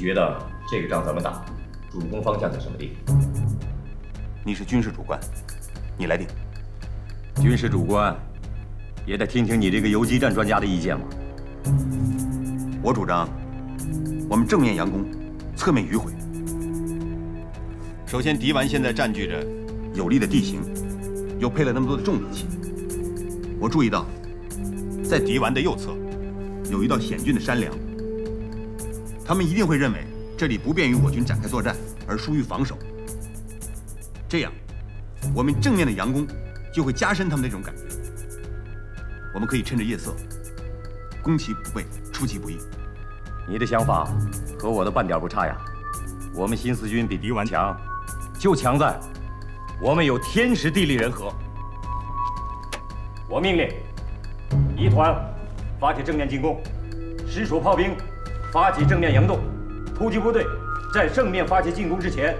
你觉得这个仗怎么打？主攻方向在什么地方？你是军事主官，你来定。军事主官也得听听你这个游击战专家的意见嘛。我主张，我们正面佯攻，侧面迂回。首先，敌顽现在占据着有利的地形，又配了那么多的重兵器。我注意到，在敌顽的右侧，有一道险峻的山梁。他们一定会认为这里不便于我军展开作战，而疏于防守。这样，我们正面的佯攻。就会加深他们这种感觉。我们可以趁着夜色，攻其不备，出其不意。你的想法和我的半点不差呀。我们新四军比敌顽强，就强在我们有天时地利人和。我命令一团发起正面进攻，实属炮兵发起正面佯动，突击部队在正面发起进攻之前，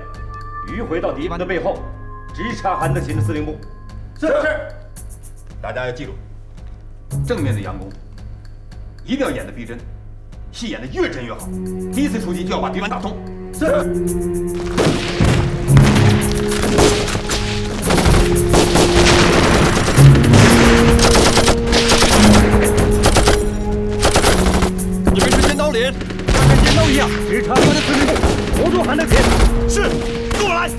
迂回到敌顽的背后，直插韩德勤的司令部。是是，大家要记住，正面的佯攻一定要演得逼真，戏演得越真越好。第一次出击就要把敌人打通。是。韩德杰，是，跟我来。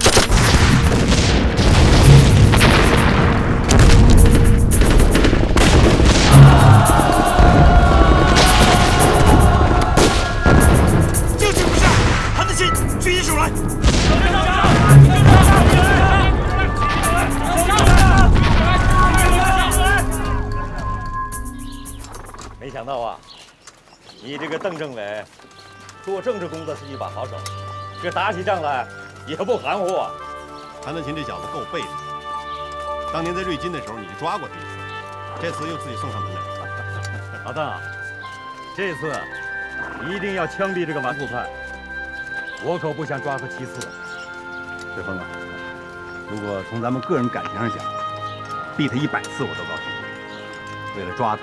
就这个邓政委做政治工作是一把好手打起仗来也不含糊。啊。韩德勤这小子够背的，当年在瑞金的时候你就抓过他一次，这次又自己送上门来。老邓啊，这次一定要枪毙这个顽固派，我可不想抓他七次。雪峰啊，如果从咱们个人感情上讲，毙他一百次我都高兴。为了抓他，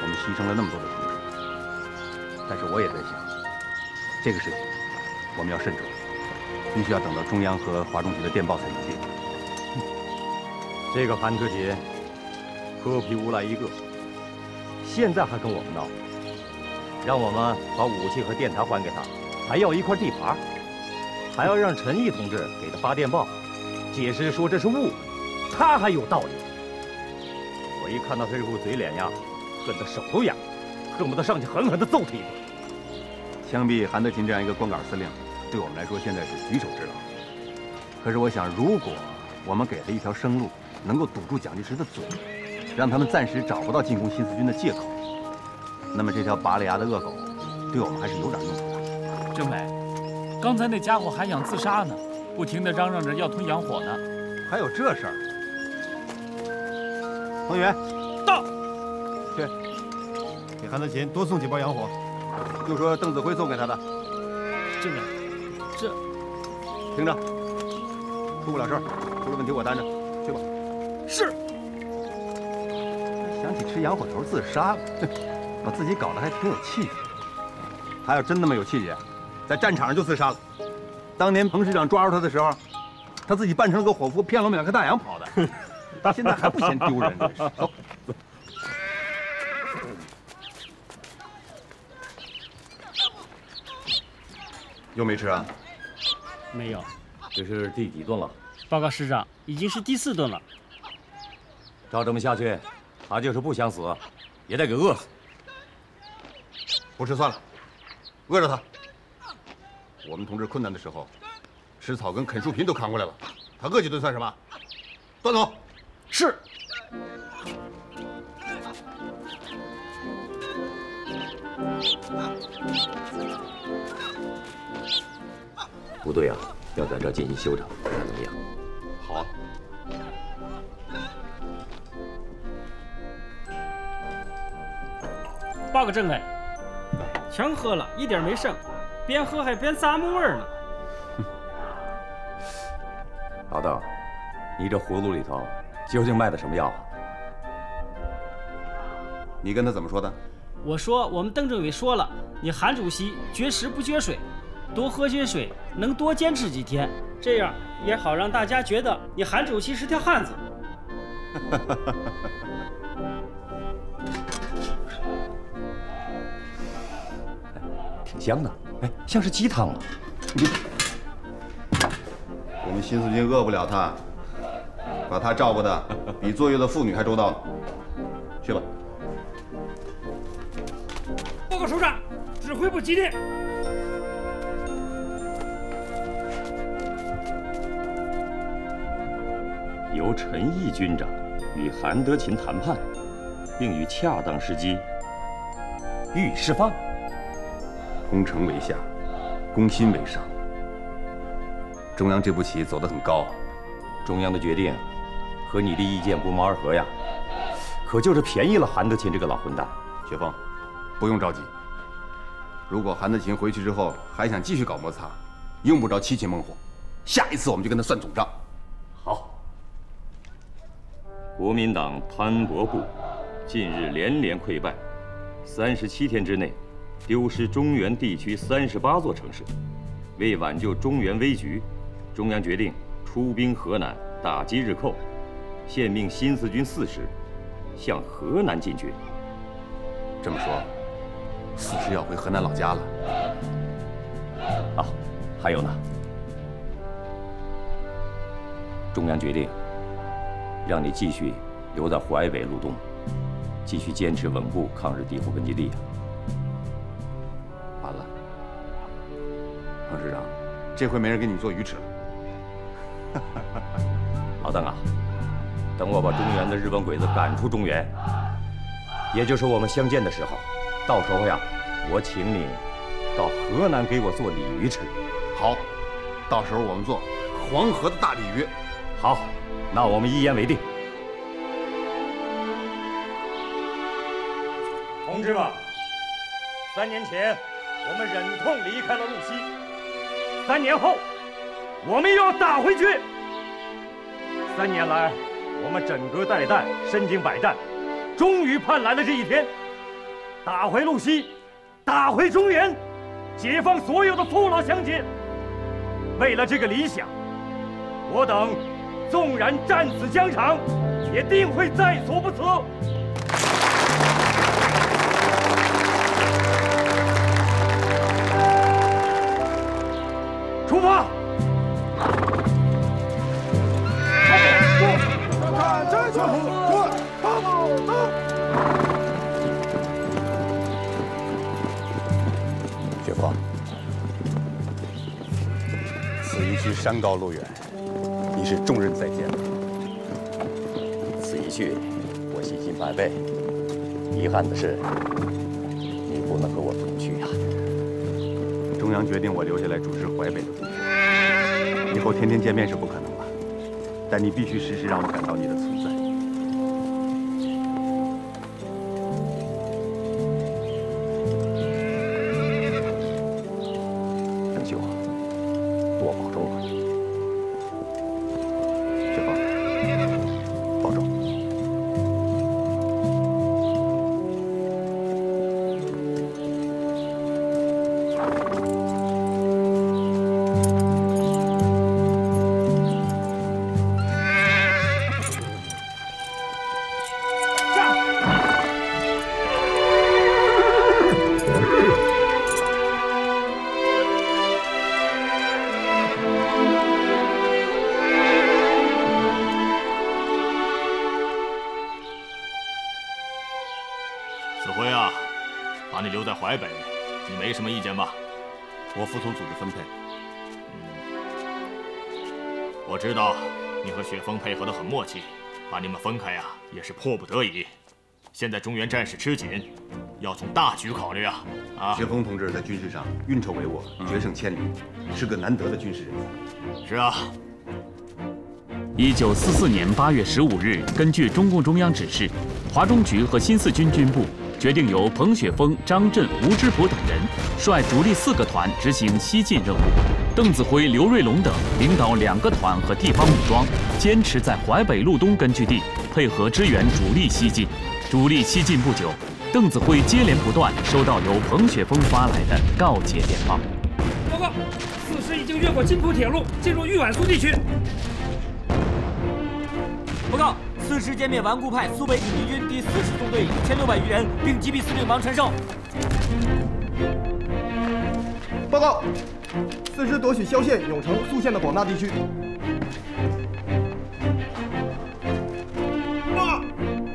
我们牺牲了那么多的同志，但是我也在想，这个事情我们要慎重。必须要等到中央和华中局的电报才能定。这个韩德勤，泼皮无赖一个，现在还跟我们闹，让我们把武器和电台还给他，还要一块地盘，还要让陈毅同志给他发电报，解释说这是误会，他还有道理。我一看到他这副嘴脸呀，恨得手都痒，恨不得上去狠狠地揍他一顿。枪毙韩德勤这样一个光杆司令。对我们来说，现在是举手之劳。可是我想，如果我们给他一条生路，能够堵住蒋介石的嘴，让他们暂时找不到进攻新四军的借口，那么这条拔了牙的恶狗，对我们还是有点用处的。政委，刚才那家伙还想自杀呢，不停地嚷嚷着要吞洋火呢。还有这事儿？彭源，到，去，给韩德勤多送几包洋火，就说邓子恢送给他的。政委。这，听着，出不了事儿，出了问题我担着，去吧。是。想起吃洋火头自杀了，把自己搞得还挺有气节。他要真那么有气节，在战场上就自杀了。当年彭师长抓住他的时候，他自己扮成了个伙夫，骗了我们两个大洋跑的。他现在还不嫌丢人？走。又没吃啊？没有，这是第几顿了？报告师长，已经是第四顿了。照这么下去，他就是不想死，也得给饿死。不吃算了，饿着他。我们同志困难的时候，吃草根、啃树皮都扛过来了，他饿几顿算什么？端走。是。部队啊，要在这进行休整，看怎么样？好啊。报告政委，全喝了一点没剩，边喝还边咂摸味儿呢。老邓，你这葫芦里头究竟卖的什么药啊？你跟他怎么说的？我说我们邓政委说了，你韩主席绝食不绝水。多喝些水，能多坚持几天，这样也好让大家觉得你韩主席是条汉子。挺香的，哎，像是鸡汤啊。我们新四军饿不了他，把他照顾的比坐月的妇女还周到呢。去吧。报告首长，指挥部急电。陈毅军长与韩德勤谈判，并于恰当时机予以释放。攻城为下，攻心为上。中央这步棋走得很高，中央的决定和你的意见不谋而合呀。可就是便宜了韩德勤这个老混蛋。雪峰，不用着急。如果韩德勤回去之后还想继续搞摩擦，用不着七擒孟获。下一次我们就跟他算总账。好。国民党潘伯部近日连连溃败，三十七天之内。丢失中原地区三十八座城市，为挽救中原危局，中央决定出兵河南打击日寇，现命新四军四师向河南进军。这么说，四师要回河南老家了。啊，还有呢，中央决定让你继续留在淮北路东，继续坚持稳固抗日敌后根据地。完了彭师长，这回没人跟你做鱼吃了。老邓啊，等我把中原的日本鬼子赶出中原，也就是我们相见的时候，到时候呀，我请你到河南给我做鲤鱼吃。好，到时候我们做黄河的大鲤鱼。好，那我们一言为定。同志们，三年前我们忍痛离开了路西。三年后，我们又要打回去。三年来，我们枕戈待旦，身经百战，终于盼来了这一天，打回路西，打回中原，解放所有的父老乡亲。为了这个理想，我等纵然战死疆场，也定会在所不辞。出发！雪峰，此一去山高路远，是重任在肩。此一去，我信心百倍。遗憾的是，你不能和我同去呀。中央决定我留下来主持淮北的工作，以后天天见面是不可能了，但你必须时时让我感到你的存淮北，你没什么意见吧？我服从组织分配。我知道你和雪峰配合的很默契，把你们分开呀，也是迫不得已。现在中原战事吃紧，要从大局考虑啊！啊，雪峰同志在军事上运筹帷幄，决胜千里，是个难得的军事人才。是啊。一九四四年八月十五日，根据中共中央指示，华中局和新四军军部。决定由彭雪枫、张震、吴芝圃等人率主力四个团执行西进任务，邓子恢、刘瑞龙等领导两个团和地方武装坚持在淮北路东根据地配合支援主力西进。主力西进不久，邓子恢接连不断收到由彭雪枫发来的告捷电报。报告，此时已经越过金浦铁路，进入豫皖苏地区。报告，四师歼灭顽固派苏北挺进军第四十纵队一千六百余人，并击毙司令王传寿。报告，四师夺取萧县、永城、宿县的广大地区。报告，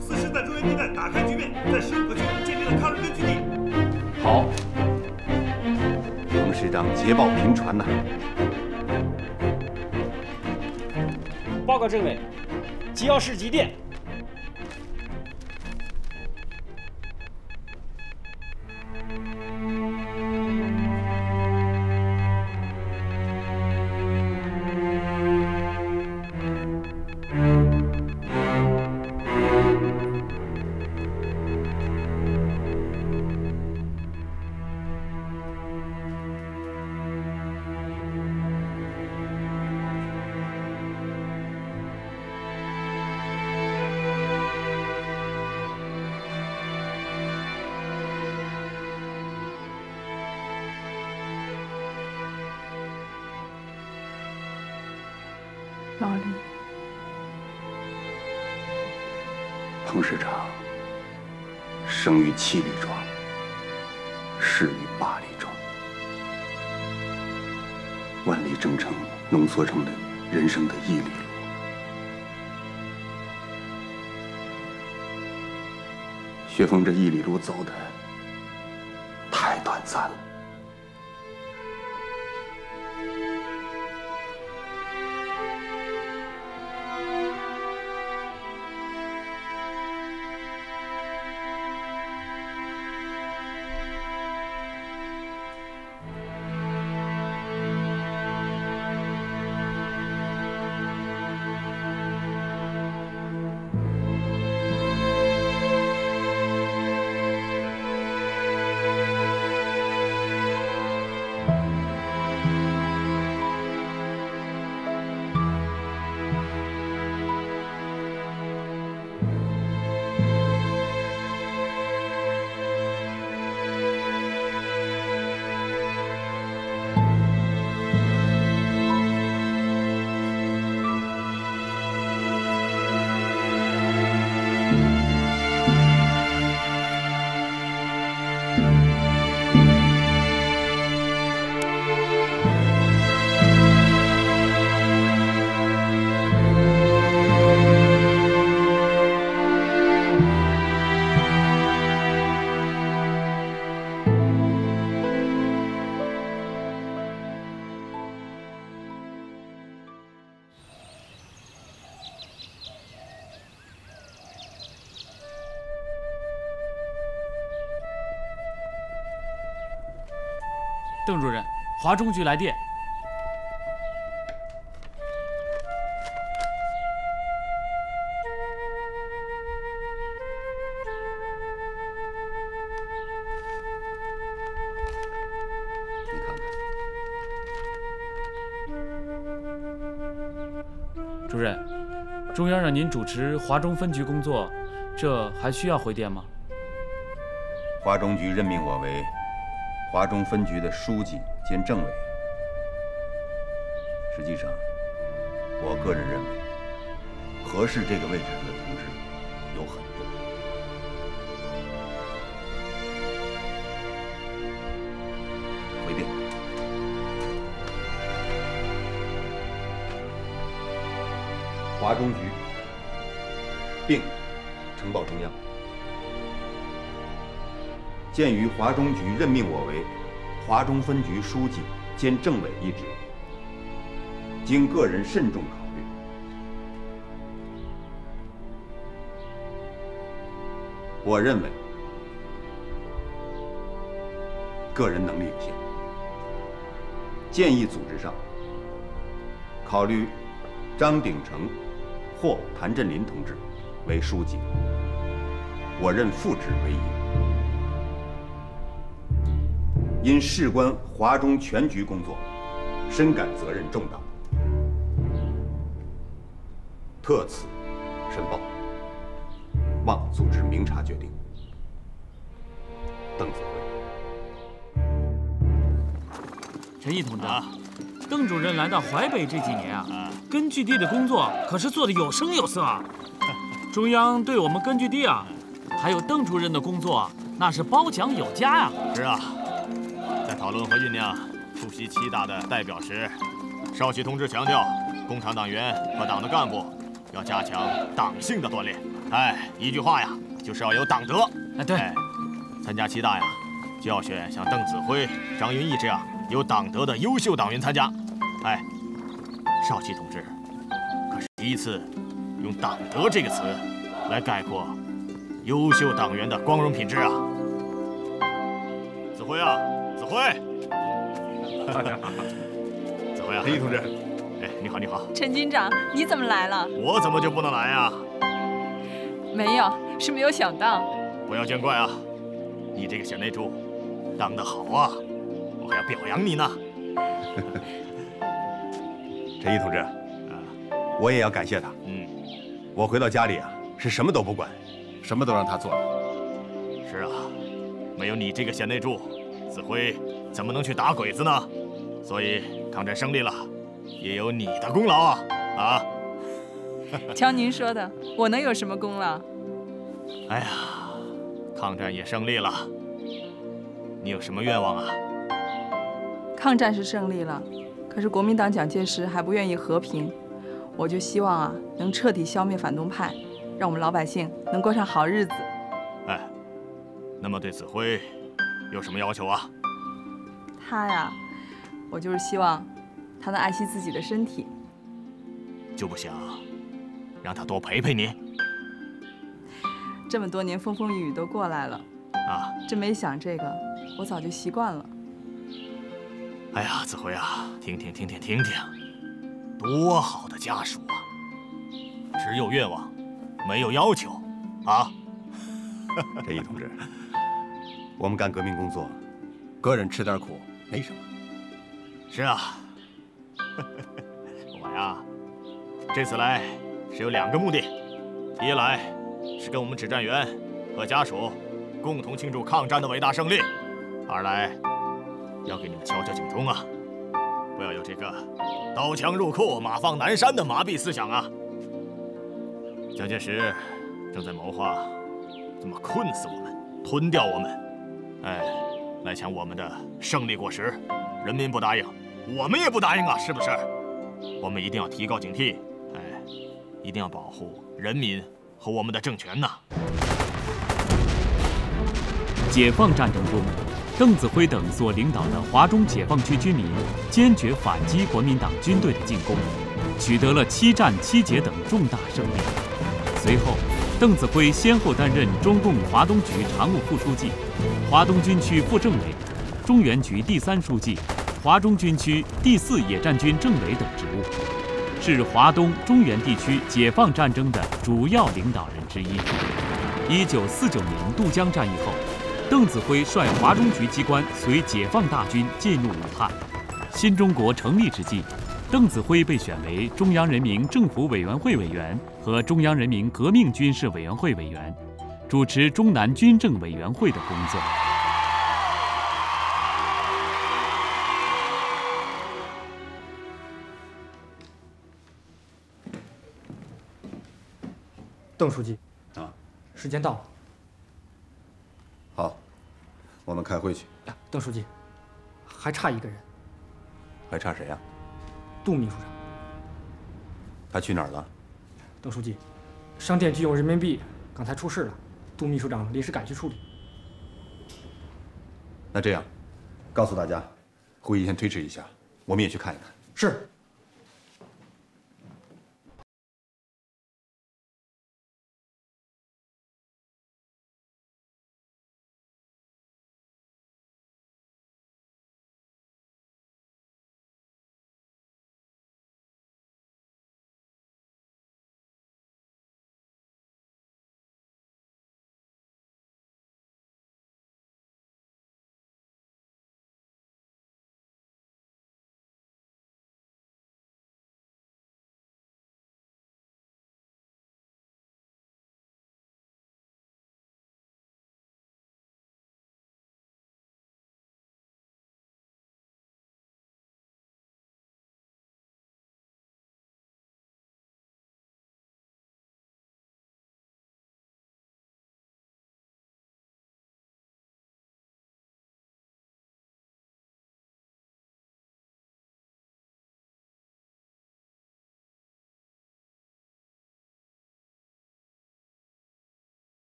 四师在中原地带打开局面，在十五个区建立了抗日根据地。好，彭师长捷报频传呐！报告政委，机要室急电。生于七里庄，逝于八里庄，万里征程浓缩成了人生的一里路。雪峰这一里路走的太短暂了。邓主任，华中局来电。你看看，主任，中央让您主持华中分局工作，这还需要回电吗？华中局任命我为华中分局的书记兼政委。实际上，我个人认为，合适这个位置上的同志有很多。回电。华中局并呈报中央。鉴于华中局任命我为华中分局书记兼政委一职，经个人慎重考虑，我认为个人能力有限，建议组织上考虑张鼎丞或谭震林同志为书记，我任副职为一。因事关华中全局工作，深感责任重大，特此申报，望组织明察决定。邓子陈毅同志，啊。邓主任来到淮北这几年啊，啊，根据地的工作可是做得有声有色啊。中央对我们根据地啊，还有邓主任的工作啊，那是褒奖有加呀、是啊，在讨论和酝酿出席七大的代表时，少奇同志强调，共产党员和党的干部要加强党性的锻炼。哎，一句话呀，就是要有党德。哎，对，哎，参加七大呀，就要选像邓子恢、张云逸这样有党德的优秀党员参加。哎，少奇同志可是第一次用“党德”这个词来概括优秀党员的光荣品质啊！子辉啊，子辉，子辉啊，陈毅同志，哎，你好，你好，陈军长，你怎么来了？我怎么就不能来啊？没有，是没有想到。不要见怪啊，你这个贤内助当得好啊，我还要表扬你呢。陈毅同志，啊，我也要感谢他。嗯，我回到家里啊，是什么都不管，什么都让他做了。是啊，没有你这个贤内助，子辉怎么能去打鬼子呢？所以抗战胜利了，也有你的功劳啊！啊，瞧您说的，我能有什么功劳？哎呀，抗战也胜利了，你有什么愿望啊？抗战是胜利了，可是国民党蒋介石还不愿意和平，我就希望啊，能彻底消灭反动派，让我们老百姓能过上好日子。哎，那么对子辉有什么要求啊？他呀，我就是希望他能爱惜自己的身体。就不想让他多陪陪你这么多年风风雨雨都过来了，啊？真没想这个，我早就习惯了。哎呀，子辉啊，听听听听听听，多好的家属啊！只有愿望，没有要求，啊！陈毅同志，我们干革命工作，个人吃点苦没什么。是啊，我呀，这次来是有两个目的：一来是跟我们指战员和家属共同庆祝抗战的伟大胜利；二来要给你们敲敲警钟啊，不要有这个刀枪入库、马放南山的麻痹思想啊！蒋介石正在谋划怎么困死我们、吞掉我们，哎，来抢我们的胜利果实。人民不答应，我们也不答应啊，是不是？我们一定要提高警惕，哎，一定要保护人民和我们的政权呐！解放战争中，邓子恢等所领导的华中解放区军民坚决反击国民党军队的进攻，取得了七战七捷等重大胜利。随后，邓子恢先后担任中共华东局常务副书记、华东军区副政委、中原局第三书记、华中军区第四野战军政委等职务，是华东、中原地区解放战争的主要领导人之一。一九四九年渡江战役后，邓子恢率华中局机关随解放大军进入武汉。新中国成立之际，邓子恢被选为中央人民政府委员会委员和中央人民革命军事委员会委员，主持中南军政委员会的工作。邓书记，啊，时间到了。好，我们开会去。邓书记，还差一个人，还差谁呀、杜秘书长。他去哪儿了？邓书记，商店拒用人民币，刚才出事了，杜秘书长临时赶去处理。那这样，告诉大家，会议先推迟一下，我们也去看一看。是。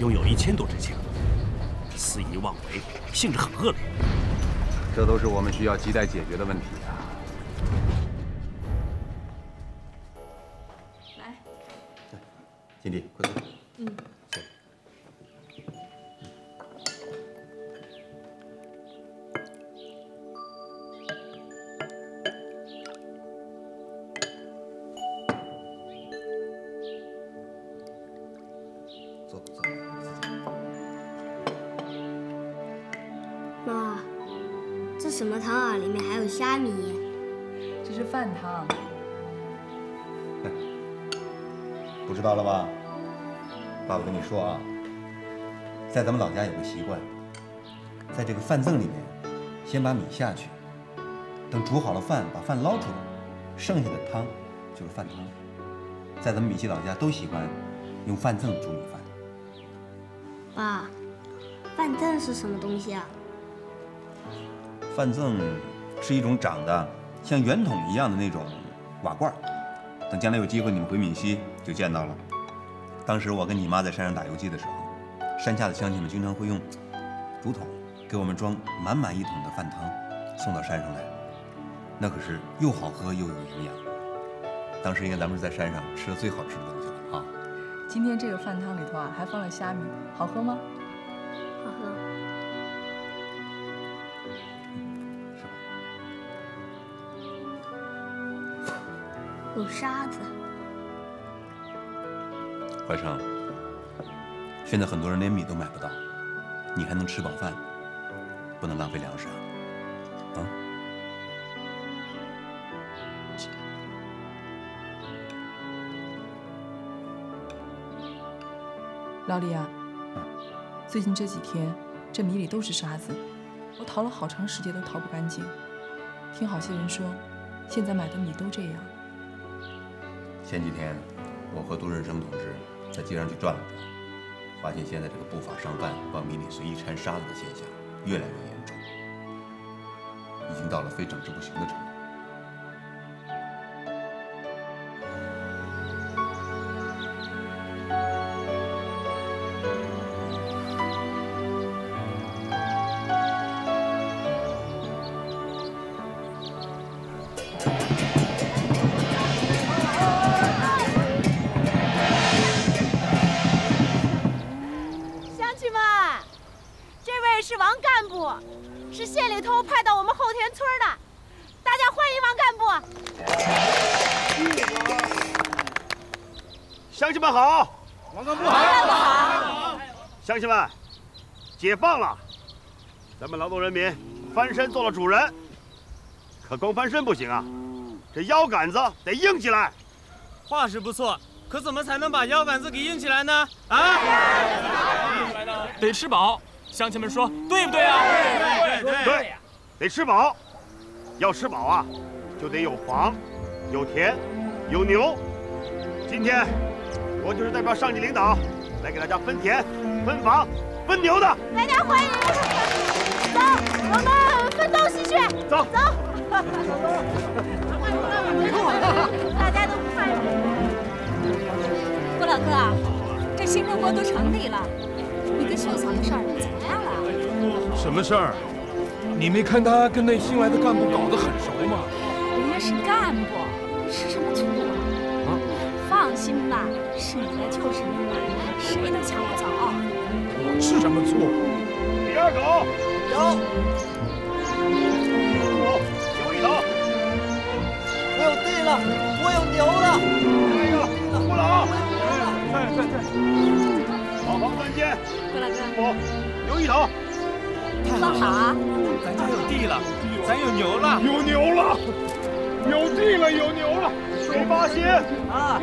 拥有一千多支枪，肆意妄为，性质很恶劣。这都是我们需要亟待解决的问题啊！来，金弟，快坐。说啊，在咱们老家有个习惯，在这个饭甑里面，先把米下去，等煮好了饭，把饭捞出来，剩下的汤就是饭汤。在咱们闽西老家都喜欢用饭甑煮米饭。爸，饭甑是什么东西啊？饭甑是一种长得像圆筒一样的那种瓦罐，等将来有机会你们回闽西就见到了。当时我跟你妈在山上打游击的时候，山下的乡亲们经常会用竹筒给我们装满满一桶的饭汤，送到山上来，那可是又好喝又有营养。当时应该咱们是在山上吃的最好吃的东西了啊！今天这个饭汤里头啊，还放了虾米，好喝吗？好喝。有沙子。怀成，现在很多人连米都买不到，你还能吃饱饭，不能浪费粮食啊！啊！老李啊，最近这几天这米里都是沙子，我淘了好长时间都淘不干净。听好些人说，现在买的米都这样。前几天我和杜润生同志在街上去转了转，发现现在这个不法商贩往米里随意掺沙子的现象越来越严重，已经到了非整治不行的程度。解放了，咱们劳动人民翻身做了主人。可光翻身不行啊，这腰杆子得硬起来。话是不错，可怎么才能把腰杆子给硬起来呢？啊？得吃饱，乡亲们说对不对啊？对对对，得吃饱。要吃饱啊，就得有房、有田、有牛。今天我就是代表上级领导来给大家分田、分房、分牛的。大家欢迎，走，我们分东西去。走走。大家都不怕郭老哥，这新中国都成立了，你跟秀嫂的事儿怎么样了？什么事儿？你没看他跟那新来的干部搞得很熟吗？人家是干部，吃什么醋啊？放心吧，是你的就是你的，谁都抢不走。我吃什么醋？李二狗有。牛一头。我有地了，我有牛了。哎呀，不老。在在在。好房三间。郭老哥。我牛一头。太好啊！咱家有地了，咱有牛了，有牛了，有地了，有牛了，谁发心啊？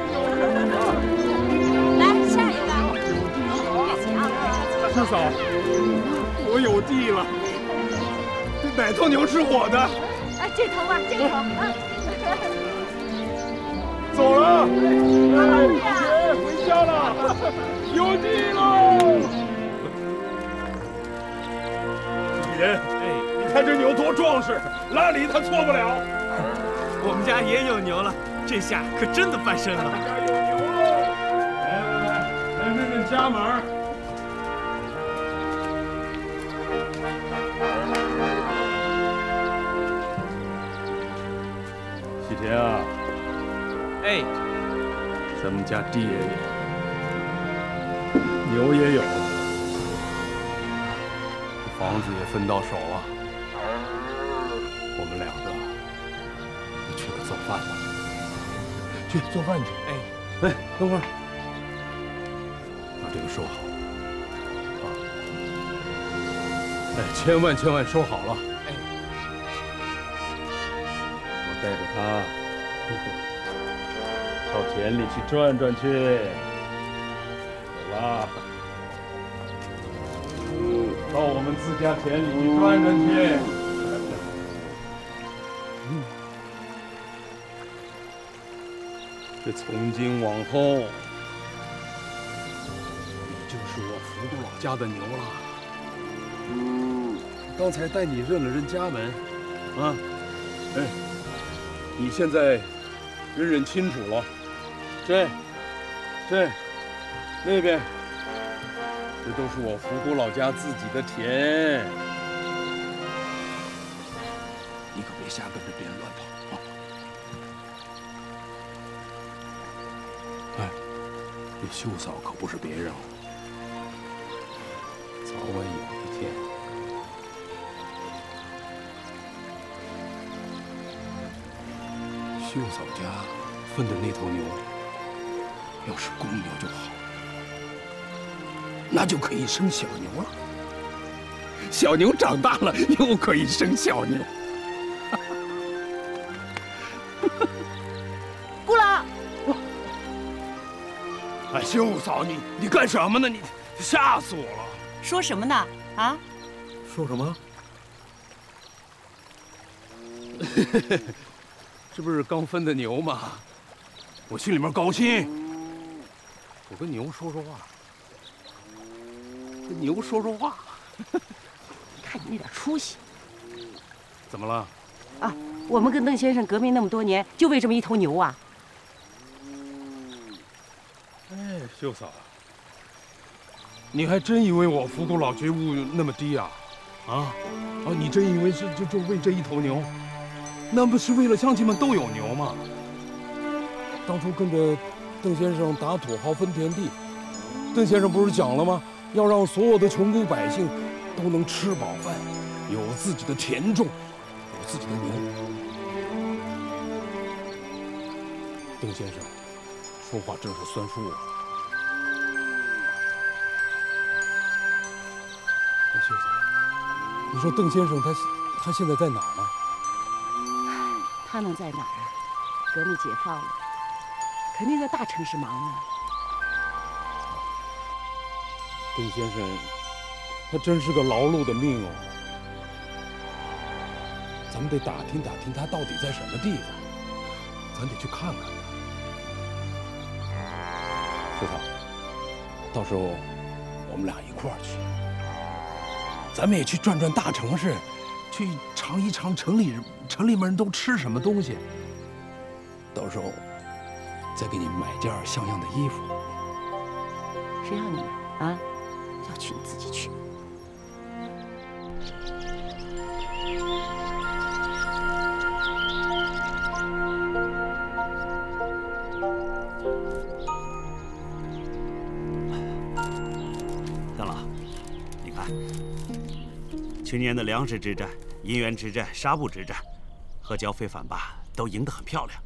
四嫂，我有地了，哪头牛是我的？哎，这头吧，这头啊。走了，哎，回家了，有地喽！人，哎，你看这牛多壮实，拉犁它错不了。我们家也有牛了，这下可真的翻身了。家有牛喽！来来来，来认认家门。钱啊？哎，咱们家地也有，牛也有，房子也分到手啊。我们两个去个做饭吧，去做饭去。哎，哎，等会儿，把这个收好啊！哎，千万千万收好了。带着他到田里去转转去。走吧。嗯，到我们自家田里去转转去。嗯，这从今往后，你就是我福都老家的牛了。嗯，刚才带你认了认家门，啊，哎，你现在认认清楚了，这，这，那边，这都是我福都老家自己的田。你可别瞎跟着别人乱跑。啊！哎，这秀嫂可不是别人，早秀嫂家分的那头牛，要是公牛就好，那就可以生小牛了。小牛长大了又可以生小牛。姑老，哎，秀嫂，你你干什么呢？你吓死我了！说什么呢？啊？说什么？这不是刚分的牛吗？我心里面高兴。我跟牛说说话，跟牛说说话。看你那点出息怎么了？啊！我们跟邓先生革命那么多年，就为这么一头牛啊！哎，秀嫂，你还真以为我福都老觉悟那么低啊？啊啊！你真以为是就就为这一头牛？那不是为了乡亲们都有牛吗？当初跟着邓先生打土豪分田地，邓先生不是讲了吗？要让所有的穷苦百姓都能吃饱饭，有自己的田种，有自己的牛。邓先生说话真是算数啊！秀嫂，你说邓先生他他现在在哪儿呢？他能在哪儿啊？革命解放了，肯定在大城市忙呢。丁先生，他真是个劳碌的命哦。咱们得打听打听他到底在什么地方，咱得去看看。秀嫂，到时候我们俩一块儿去，咱们也去转转大城市，去尝一尝城里人城里面人都吃什么东西。到时候再给你买件像样的衣服。谁让你啊？要去你自己去。邓老，你看，去年的粮食之战、银元之战、纱布之战和剿匪反霸都赢得很漂亮。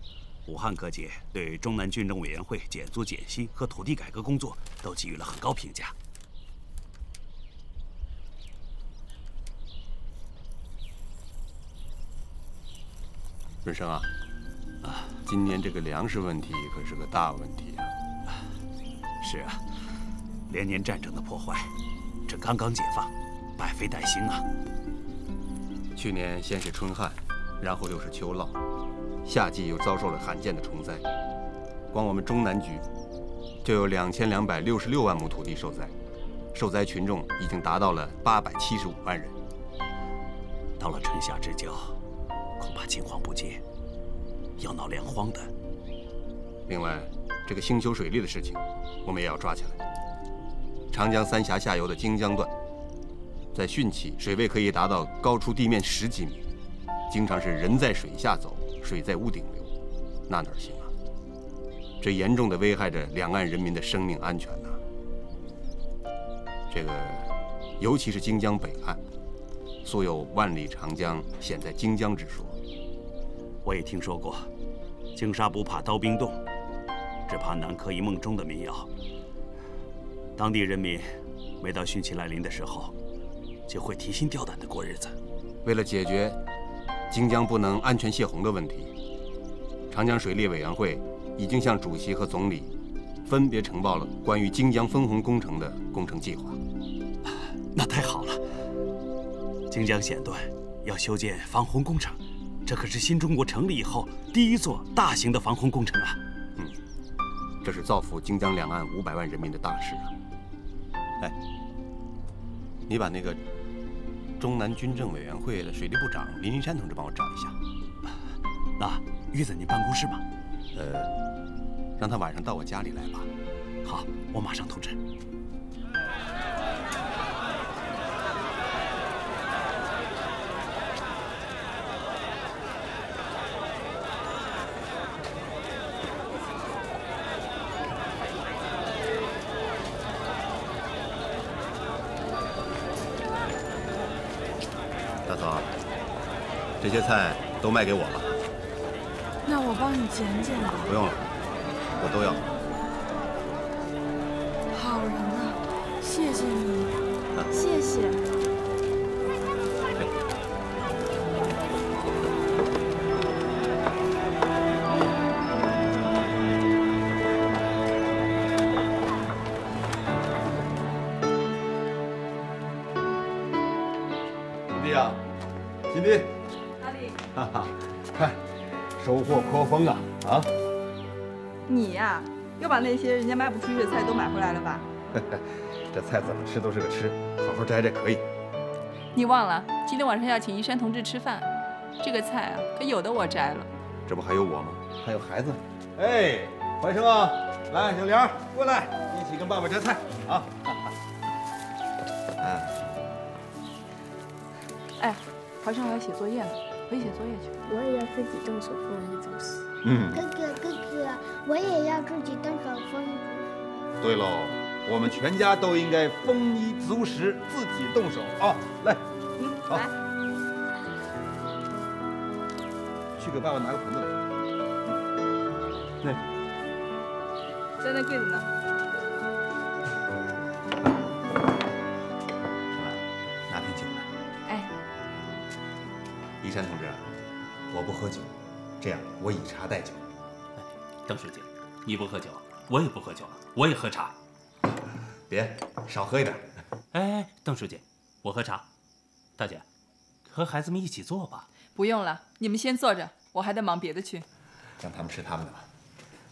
武汉各界对中南军政委员会减租减息和土地改革工作都给予了很高评价。润生啊，啊，今年这个粮食问题可是个大问题啊。是啊，连年战争的破坏，这刚刚解放，百废待兴啊。去年先是春旱，然后又是秋涝，夏季又遭受了罕见的虫灾，光我们中南局就有两千两百六十六万亩土地受灾，受灾群众已经达到了八百七十五万人。到了春夏之交，恐怕青黄不接，要闹粮荒的。另外，这个兴修水利的事情，我们也要抓起来。长江三峡下游的荆江段，在汛期水位可以达到高出地面十几米，经常是人在水下走，水在屋顶流。那哪行啊？这严重的危害着两岸人民的生命安全呐。这个，尤其是荆江北岸，素有“万里长江险在荆江”之说。我也听说过，“荆沙不怕刀兵动，只怕南柯一梦”中的民谣。当地人民每到汛期来临的时候，就会提心吊胆的过日子。为了解决荆江不能安全泄洪的问题，长江水利委员会已经向主席和总理分别呈报了关于荆江分洪工程的工程计划。那太好了！荆江险段要修建防洪工程，这可是新中国成立以后第一座大型的防洪工程啊！嗯，这是造福荆江两岸五百万人民的大事啊！哎，你把那个中南军政委员会的水利部长林林山同志帮我找一下。那约在你办公室吗？呃，让他晚上到我家里来吧。好，我马上通知。这些菜都卖给我了。那我帮你捡捡吧。不用了，我都要。好人啊，谢谢你，谢谢。收获颇丰啊啊！你呀，又把那些人家卖不出去的菜都买回来了吧？这菜怎么吃都是个吃，好好摘摘可以。你忘了今天晚上要请一山同志吃饭，这个菜啊，可有的我摘了。这不还有我吗？还有孩子。哎，怀生啊，来，小梁过来，一起跟爸爸摘菜啊！哎，哎，怀生还要写作业呢，回去写作业去。我也要自己动手丰衣足食。嗯哥哥哥哥，我也要自己动手丰衣足食。对喽，我们全家都应该丰衣足食，自己动手啊！来，嗯，好，去给爸爸拿个盆子来。那。在那柜子呢。依山同志，我不喝酒，这样我以茶代酒。邓书记，你不喝酒，我也不喝酒了，我也喝茶。别，少喝一点。哎，邓书记，我喝茶。大姐，和孩子们一起坐吧。不用了，你们先坐着，我还得忙别的去。让他们吃他们的吧。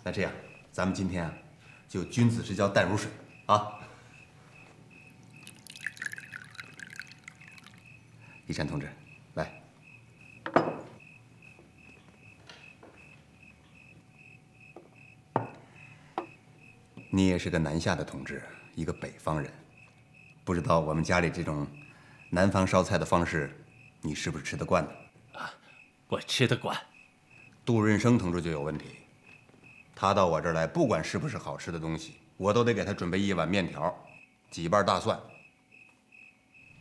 那这样，咱们今天啊，就君子之交淡如水啊。一山同志，来。你也是个南下的同志，一个北方人，不知道我们家里这种南方烧菜的方式，你是不是吃得惯呢？啊我吃得惯。杜润生同志就有问题，他到我这儿来，不管是不是好吃的东西，我都得给他准备一碗面条，几瓣大蒜。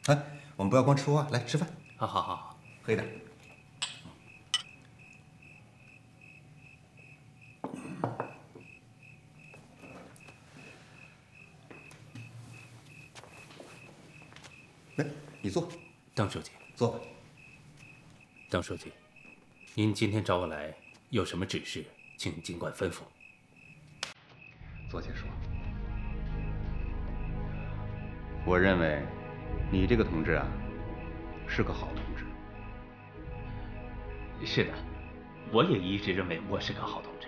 哎，我们不要光吃说话，来吃饭。好好好，喝一点。来，你坐。邓书记，坐吧。邓书记，您今天找我来有什么指示，请尽管吩咐。坐下说。我认为，你这个同志啊，是个好同志。是的，我也一直认为我是个好同志。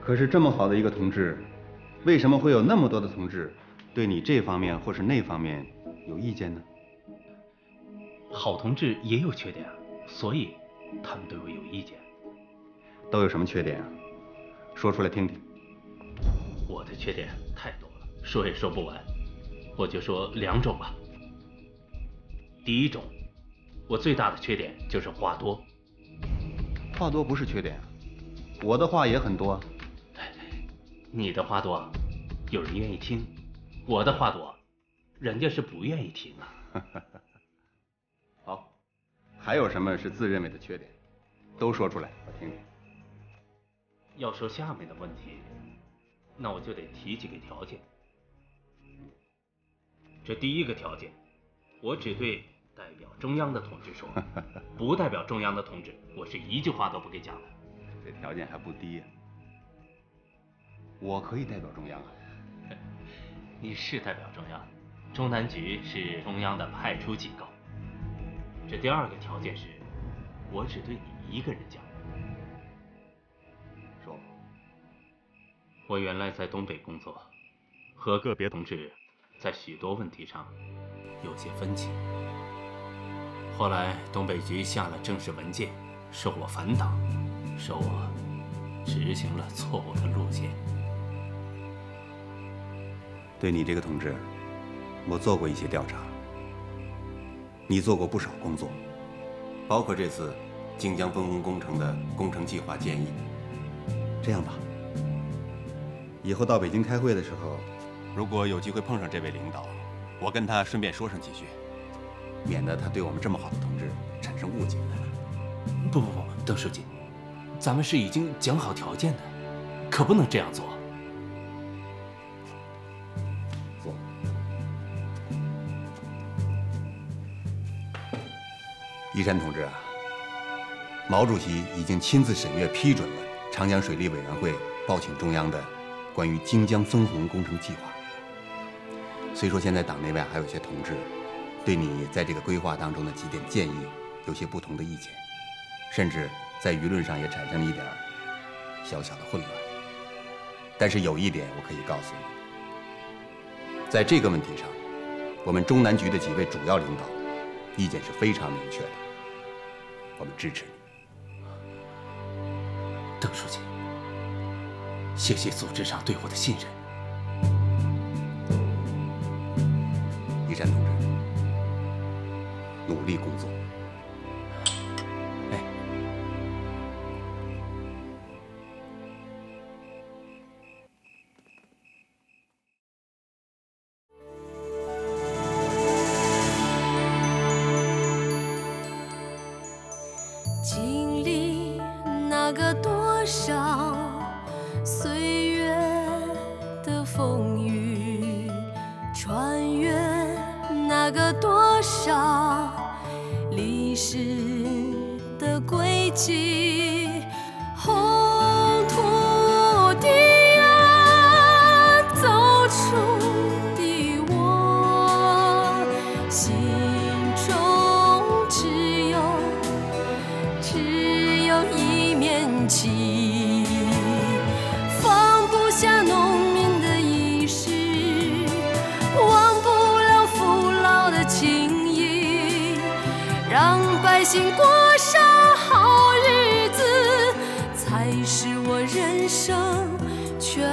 可是这么好的一个同志，为什么会有那么多的同志对你这方面或是那方面有意见呢？好同志也有缺点啊，所以他们对我有意见。都有什么缺点啊？说出来听听。我的缺点太多了，说也说不完，我就说两种吧。第一种，我最大的缺点就是话多。话多不是缺点，我的话也很多。你的话多，有人愿意听；我的话多，人家是不愿意听啊。好，还有什么是自认为的缺点？都说出来，我听听。要说下面的问题，那我就得提几个条件。这第一个条件，我只对代表中央的同志说，不代表中央的同志，我是一句话都不给讲的。这条件还不低呀。我可以代表中央啊。你是代表中央，中南局是中央的派出机构。这第二个条件是，我只对你一个人讲。说。我原来在东北工作，和个别同志在许多问题上有些分歧。后来东北局下了正式文件，说我反党，说我执行了错误的路线。对你这个同志，我做过一些调查。你做过不少工作，包括这次靖江分洪工程的工程计划建议。这样吧，以后到北京开会的时候，如果有机会碰上这位领导，我跟他顺便说上几句，免得他对我们这么好的同志产生误解。不不不，邓书记，咱们是已经讲好条件的，可不能这样做。一山同志啊，毛主席已经亲自审阅批准了长江水利委员会报请中央的关于荆江分洪工程计划。虽说现在党内外还有些同志对你在这个规划当中的几点建议有些不同的意见，甚至在舆论上也产生了一点小小的混乱。但是有一点我可以告诉你，在这个问题上，我们中南局的几位主要领导意见是非常明确的。我们支持你，邓书记。谢谢组织上对我的信任，一山同志，努力工作。百姓过上好日子，才是我人生全